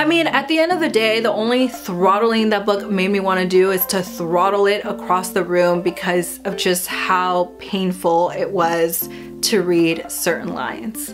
I mean, at the end of the day, the only throttling that book made me want to do is to throttle it across the room because of just how painful it was to read certain lines.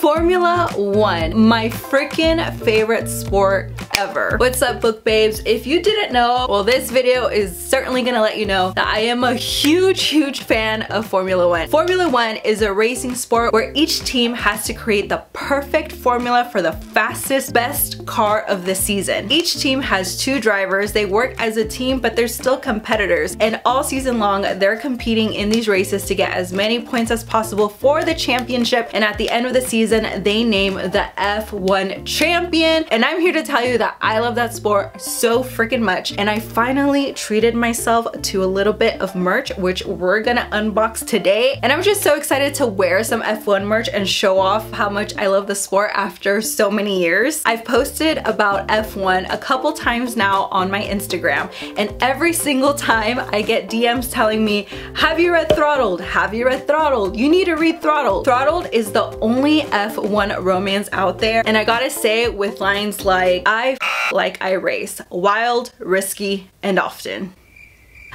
Formula One, my freaking favorite sport ever. What's up book babes? If you didn't know, well this video is certainly gonna let you know that I am a huge, huge fan of Formula One. Formula One is a racing sport where each team has to create the perfect formula for the fastest, best car of the season. Each team has two drivers, they work as a team but they're still competitors and all season long they're competing in these races to get as many points as possible for the championship and at the end of the season they name the F1 champion and I'm here to tell you that that I love that sport so freaking much and I finally treated myself to a little bit of merch which we're gonna unbox today and I'm just so excited to wear some F1 merch and show off how much I love the sport after so many years. I've posted about F1 a couple times now on my Instagram and every single time I get DMs telling me have you read Throttled? Have you read Throttled? You need to read Throttled. Throttled is the only F1 romance out there and I gotta say with lines like I like I race. Wild, risky, and often.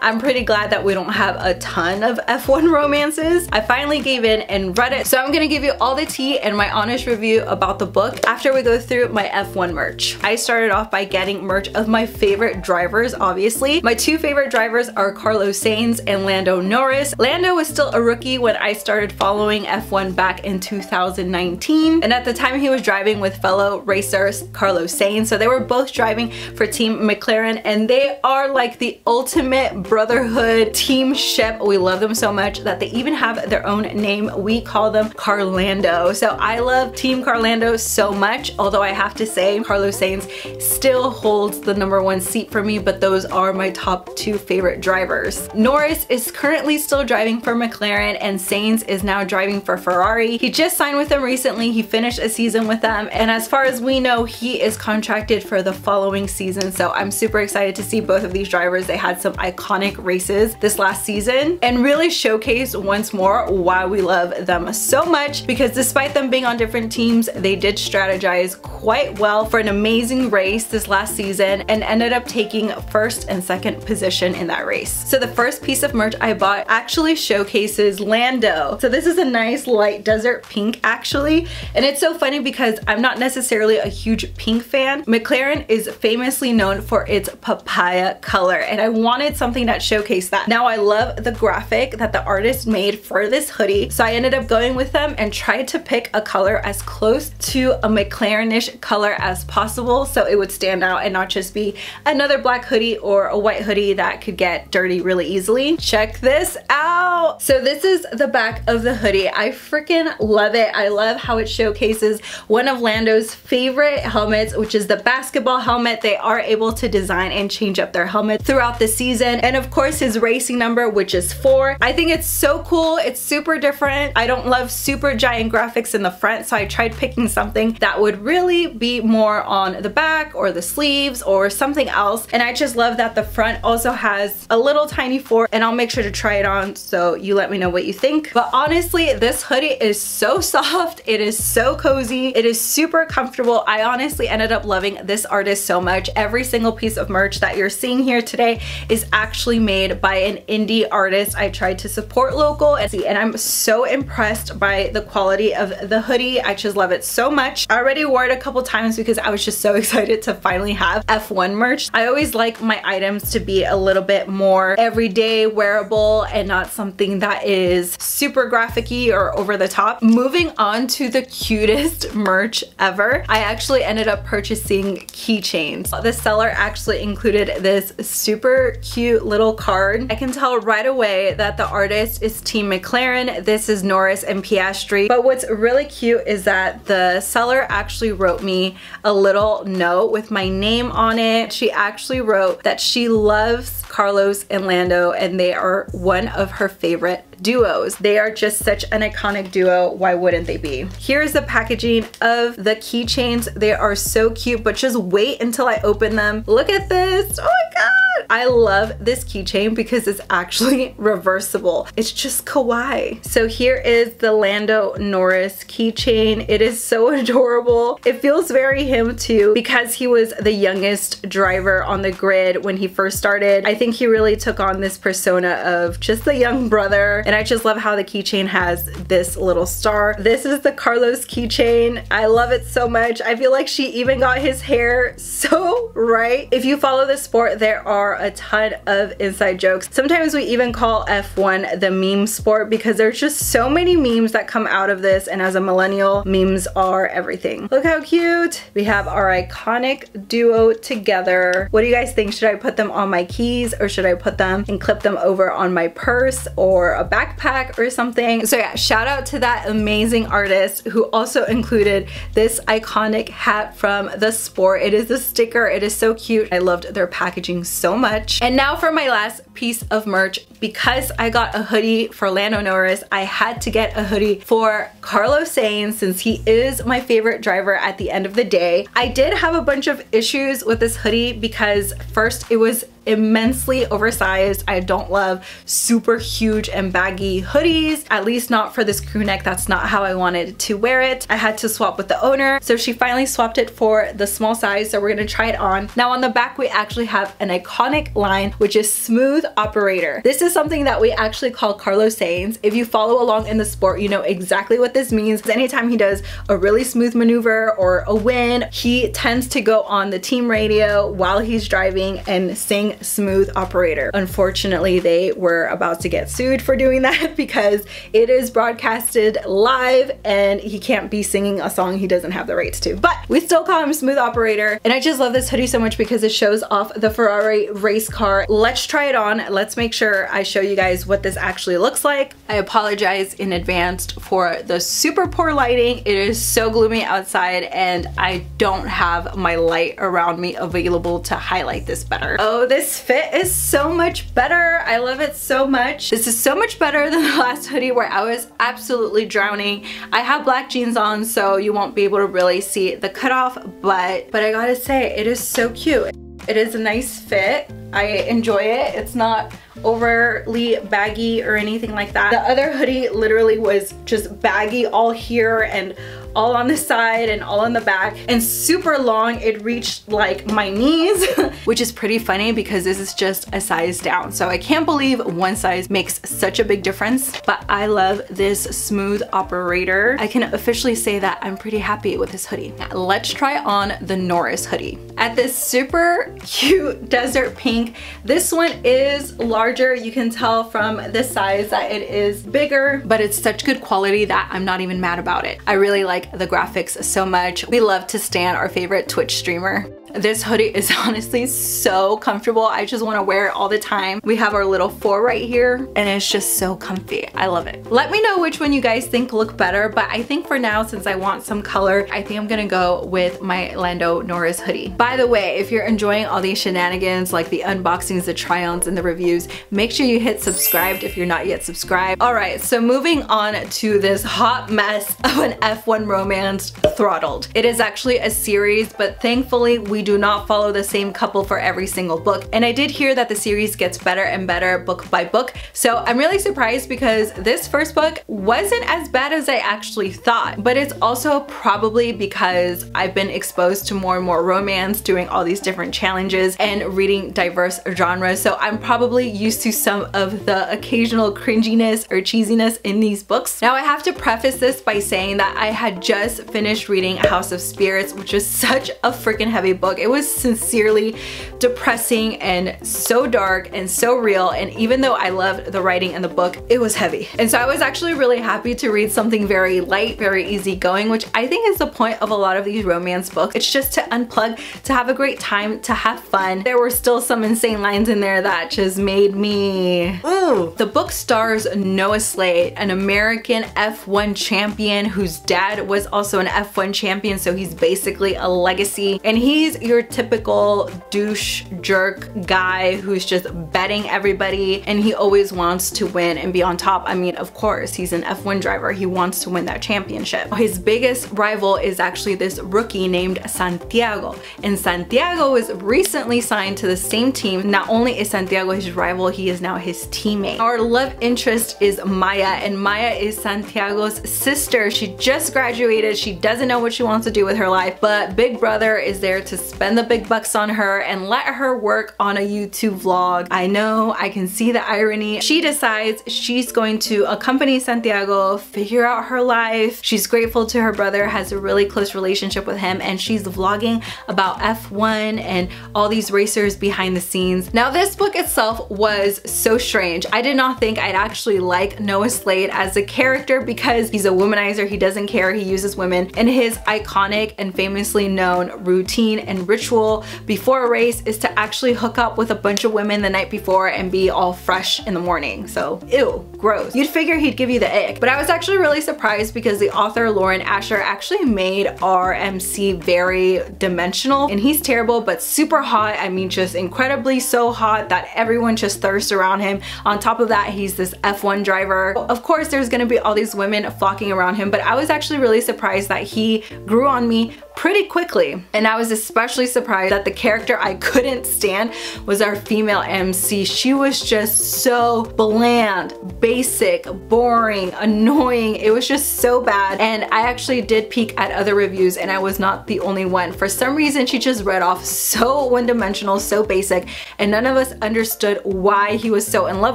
I'm pretty glad that we don't have a ton of F1 romances. I finally gave in and read it, so I'm gonna give you all the tea and my honest review about the book after we go through my F1 merch. I started off by getting merch of my favorite drivers, obviously. My two favorite drivers are Carlos Sainz and Lando Norris. Lando was still a rookie when I started following F1 back in 2019, and at the time he was driving with fellow racers Carlos Sainz, so they were both driving for Team McLaren, and they are like the ultimate brotherhood team ship. We love them so much that they even have their own name. We call them Carlando. So I love Team Carlando so much, although I have to say Carlos Sainz still holds the number one seat for me, but those are my top two favorite drivers. Norris is currently still driving for McLaren and Sainz is now driving for Ferrari. He just signed with them recently. He finished a season with them and as far as we know, he is contracted for the following season. So I'm super excited to see both of these drivers. They had some iconic iconic races this last season and really showcase once more why we love them so much because despite them being on different teams, they did strategize quite well for an amazing race this last season and ended up taking first and second position in that race. So the first piece of merch I bought actually showcases Lando. So this is a nice light desert pink actually and it's so funny because I'm not necessarily a huge pink fan. McLaren is famously known for its papaya color and I wanted something that showcased that. Now I love the graphic that the artist made for this hoodie. So I ended up going with them and tried to pick a color as close to a McLarenish color as possible so it would stand out and not just be another black hoodie or a white hoodie that could get dirty really easily. Check this out. So this is the back of the hoodie. I freaking love it. I love how it showcases one of Lando's favorite helmets, which is the basketball helmet. They are able to design and change up their helmet throughout the season. And of course his racing number, which is four. I think it's so cool. It's super different. I don't love super giant graphics in the front, so I tried picking something that would really be more on the back or the sleeves or something else. And I just love that the front also has a little tiny four and I'll make sure to try it on so you let me know what you think. But honestly, this hoodie is so soft. It is so cozy. It is super comfortable. I honestly ended up loving this artist so much. Every single piece of merch that you're seeing here today is actually actually made by an indie artist. I tried to support local and see, and I'm so impressed by the quality of the hoodie. I just love it so much. I already wore it a couple times because I was just so excited to finally have F1 merch. I always like my items to be a little bit more everyday wearable and not something that is super graphic-y or over the top. Moving on to the cutest merch ever, I actually ended up purchasing keychains. The seller actually included this super cute little little card. I can tell right away that the artist is Team McLaren. This is Norris and Piastri. But what's really cute is that the seller actually wrote me a little note with my name on it. She actually wrote that she loves Carlos and Lando and they are one of her favorite duos. They are just such an iconic duo. Why wouldn't they be? Here's the packaging of the keychains. They are so cute, but just wait until I open them. Look at this. Oh my god I love this keychain because it's actually reversible. It's just kawaii. So here is the Lando Norris keychain. It is so adorable. It feels very him too because he was the youngest driver on the grid when he first started. I think he really took on this persona of just the young brother and I just love how the keychain has this little star. This is the Carlos keychain. I love it so much. I feel like she even got his hair so right. If you follow the sport, there are a ton of inside jokes. Sometimes we even call F1 the meme sport because there's just so many memes that come out of this and as a millennial, memes are everything. Look how cute. We have our iconic duo together. What do you guys think? Should I put them on my keys or should I put them and clip them over on my purse or a backpack or something? So yeah, shout out to that amazing artist who also included this iconic hat from the sport. It is a sticker. It is so cute. I loved their packaging so much. And now for my last piece of merch. Because I got a hoodie for Lando Norris, I had to get a hoodie for Carlos Sainz since he is my favorite driver at the end of the day. I did have a bunch of issues with this hoodie because first it was immensely oversized. I don't love super huge and baggy hoodies, at least not for this crew neck. That's not how I wanted to wear it. I had to swap with the owner. So she finally swapped it for the small size. So we're gonna try it on. Now on the back, we actually have an iconic line, which is smooth operator. This is something that we actually call Carlos Sainz. If you follow along in the sport, you know exactly what this means. Anytime he does a really smooth maneuver or a win, he tends to go on the team radio while he's driving and sing smooth operator. Unfortunately, they were about to get sued for doing that because it is broadcasted live and he can't be singing a song he doesn't have the rights to. But we still call him smooth operator. And I just love this hoodie so much because it shows off the Ferrari race car. Let's try it on. Let's make sure I show you guys what this actually looks like. I apologize in advance for the super poor lighting. It is so gloomy outside and I don't have my light around me available to highlight this better. Oh, this fit is so much better. I love it so much. This is so much better than the last hoodie where I was absolutely drowning. I have black jeans on so you won't be able to really see the cutoff but, but I gotta say it is so cute. It is a nice fit. I enjoy it. It's not overly baggy or anything like that. The other hoodie literally was just baggy all here and all on the side and all in the back and super long. It reached like my knees, which is pretty funny because this is just a size down. So I can't believe one size makes such a big difference, but I love this smooth operator. I can officially say that I'm pretty happy with this hoodie. Now, let's try on the Norris hoodie. At this super cute desert pink, this one is larger. You can tell from the size that it is bigger, but it's such good quality that I'm not even mad about it. I really like the graphics so much. We love to stand our favorite Twitch streamer. This hoodie is honestly so comfortable. I just want to wear it all the time. We have our little four right here and it's just so comfy. I love it. Let me know which one you guys think look better, but I think for now, since I want some color, I think I'm gonna go with my Lando Norris hoodie. By the way, if you're enjoying all these shenanigans like the unboxings, the try-ons, and the reviews, make sure you hit subscribed if you're not yet subscribed. All right, so moving on to this hot mess of an F1 romance, Throttled. It is actually a series, but thankfully we we do not follow the same couple for every single book. And I did hear that the series gets better and better book by book. So I'm really surprised because this first book wasn't as bad as I actually thought. But it's also probably because I've been exposed to more and more romance doing all these different challenges and reading diverse genres. So I'm probably used to some of the occasional cringiness or cheesiness in these books. Now I have to preface this by saying that I had just finished reading House of Spirits, which is such a freaking heavy book book. It was sincerely depressing and so dark and so real and even though I loved the writing in the book, it was heavy. And so I was actually really happy to read something very light, very easygoing, which I think is the point of a lot of these romance books. It's just to unplug, to have a great time, to have fun. There were still some insane lines in there that just made me, ooh. The book stars Noah Slade, an American F1 champion whose dad was also an F1 champion, so he's basically a legacy. And he's your typical douche jerk guy who's just betting everybody and he always wants to win and be on top. I mean, of course, he's an F1 driver. He wants to win that championship. His biggest rival is actually this rookie named Santiago. And Santiago was recently signed to the same team. Not only is Santiago his rival, he is now his teammate. Our love interest is Maya and Maya is Santiago's sister. She just graduated. She doesn't know what she wants to do with her life, but Big Brother is there to spend the big bucks on her and let her work on a YouTube vlog. I know, I can see the irony. She decides she's going to accompany Santiago, figure out her life. She's grateful to her brother, has a really close relationship with him, and she's vlogging about F1 and all these racers behind the scenes. Now this book itself was so strange. I did not think I'd actually like Noah Slade as a character because he's a womanizer, he doesn't care, he uses women, and his iconic and famously known routine and ritual before a race is to actually hook up with a bunch of women the night before and be all fresh in the morning. So ew, gross. You'd figure he'd give you the ick. But I was actually really surprised because the author Lauren Asher actually made RMC very dimensional and he's terrible but super hot. I mean just incredibly so hot that everyone just thirsts around him. On top of that he's this F1 driver. Of course there's gonna be all these women flocking around him but I was actually really surprised that he grew on me pretty quickly. And I was especially surprised that the character I couldn't stand was our female MC. She was just so bland, basic, boring, annoying. It was just so bad. And I actually did peek at other reviews and I was not the only one. For some reason, she just read off so one-dimensional, so basic, and none of us understood why he was so in love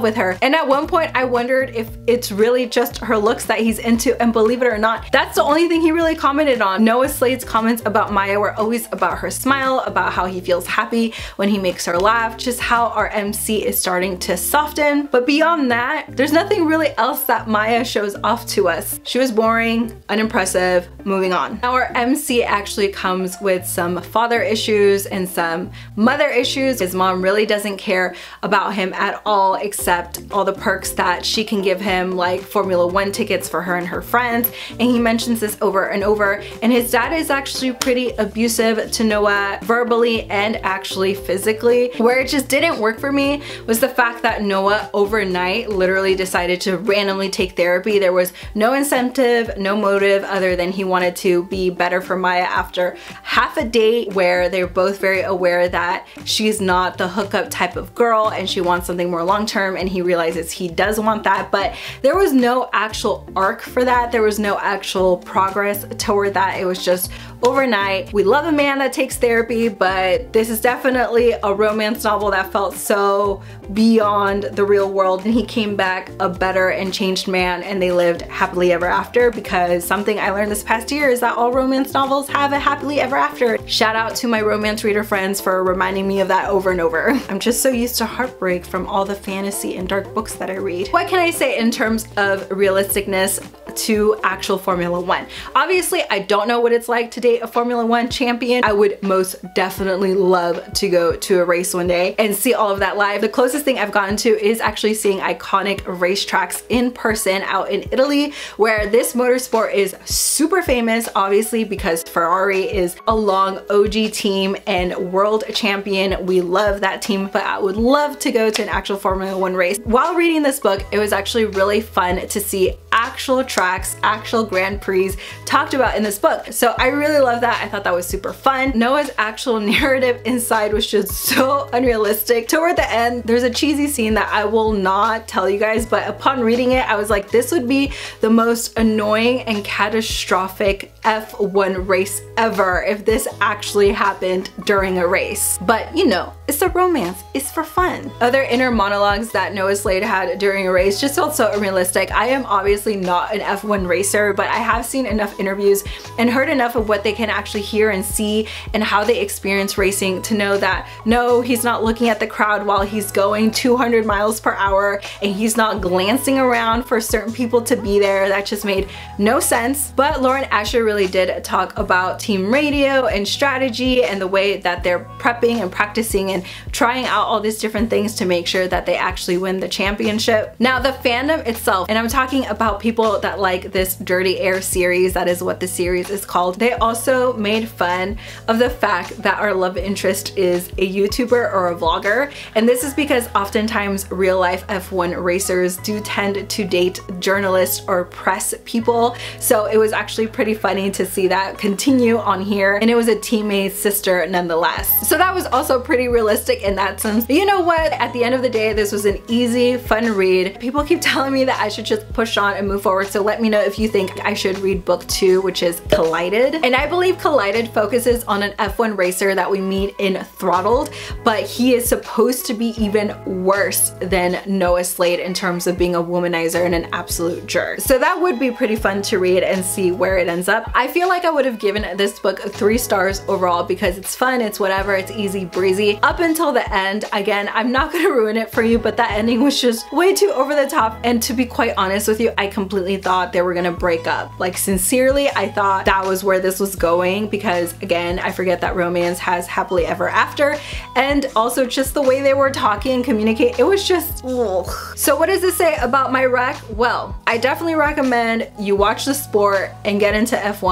with her. And at one point, I wondered if it's really just her looks that he's into, and believe it or not, that's the only thing he really commented on. Noah Slade's comments comments about Maya were always about her smile, about how he feels happy when he makes her laugh, just how our MC is starting to soften. But beyond that, there's nothing really else that Maya shows off to us. She was boring, unimpressive, moving on. Now our MC actually comes with some father issues and some mother issues. His mom really doesn't care about him at all except all the perks that she can give him like Formula One tickets for her and her friends. And he mentions this over and over. And his dad is actually actually pretty abusive to Noah verbally and actually physically. Where it just didn't work for me was the fact that Noah overnight literally decided to randomly take therapy. There was no incentive, no motive other than he wanted to be better for Maya after half a date where they're both very aware that she's not the hookup type of girl and she wants something more long-term and he realizes he does want that but there was no actual arc for that. There was no actual progress toward that. It was just overnight. We love a man that takes therapy, but this is definitely a romance novel that felt so beyond the real world. And he came back a better and changed man and they lived happily ever after because something I learned this past year is that all romance novels have a happily ever after. Shout out to my romance reader friends for reminding me of that over and over. I'm just so used to heartbreak from all the fantasy and dark books that I read. What can I say in terms of realisticness? to actual Formula One. Obviously, I don't know what it's like to date a Formula One champion. I would most definitely love to go to a race one day and see all of that live. The closest thing I've gotten to is actually seeing iconic racetracks in person out in Italy, where this motorsport is super famous, obviously, because Ferrari is a long OG team and world champion. We love that team, but I would love to go to an actual Formula One race. While reading this book, it was actually really fun to see actual tracks, actual Grand Prix talked about in this book. So I really love that. I thought that was super fun. Noah's actual narrative inside was just so unrealistic. Toward the end, there's a cheesy scene that I will not tell you guys, but upon reading it, I was like, this would be the most annoying and catastrophic F1 race ever if this actually happened during a race. But you know, it's a romance, it's for fun. Other inner monologues that Noah Slade had during a race just felt so unrealistic. I am obviously not an F1 racer, but I have seen enough interviews and heard enough of what they can actually hear and see and how they experience racing to know that no, he's not looking at the crowd while he's going 200 miles per hour and he's not glancing around for certain people to be there. That just made no sense. But Lauren Asher really really did talk about team radio and strategy and the way that they're prepping and practicing and trying out all these different things to make sure that they actually win the championship. Now the fandom itself, and I'm talking about people that like this Dirty Air series, that is what the series is called, they also made fun of the fact that our love interest is a YouTuber or a vlogger. And this is because oftentimes real life F1 racers do tend to date journalists or press people. So it was actually pretty funny to see that continue on here. And it was a teammate's sister nonetheless. So that was also pretty realistic in that sense. But you know what? At the end of the day, this was an easy, fun read. People keep telling me that I should just push on and move forward. So let me know if you think I should read book two, which is Collided. And I believe Collided focuses on an F1 racer that we meet in Throttled, but he is supposed to be even worse than Noah Slade in terms of being a womanizer and an absolute jerk. So that would be pretty fun to read and see where it ends up. I feel like I would have given this book three stars overall because it's fun, it's whatever, it's easy breezy. Up until the end, again, I'm not gonna ruin it for you, but that ending was just way too over the top. And to be quite honest with you, I completely thought they were gonna break up. Like sincerely, I thought that was where this was going because again, I forget that romance has happily ever after. And also just the way they were talking and communicate, it was just, ugh. So what does this say about my rec? Well, I definitely recommend you watch the sport and get into F1,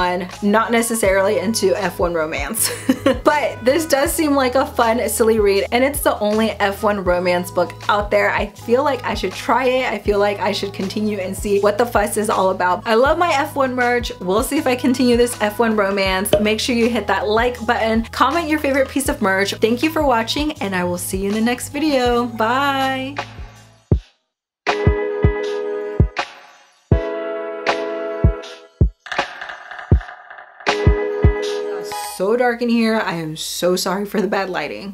not necessarily into F1 romance. but this does seem like a fun, silly read and it's the only F1 romance book out there. I feel like I should try it. I feel like I should continue and see what the fuss is all about. I love my F1 merch. We'll see if I continue this F1 romance. Make sure you hit that like button, comment your favorite piece of merch. Thank you for watching and I will see you in the next video. Bye! Dark in here. I am so sorry for the bad lighting.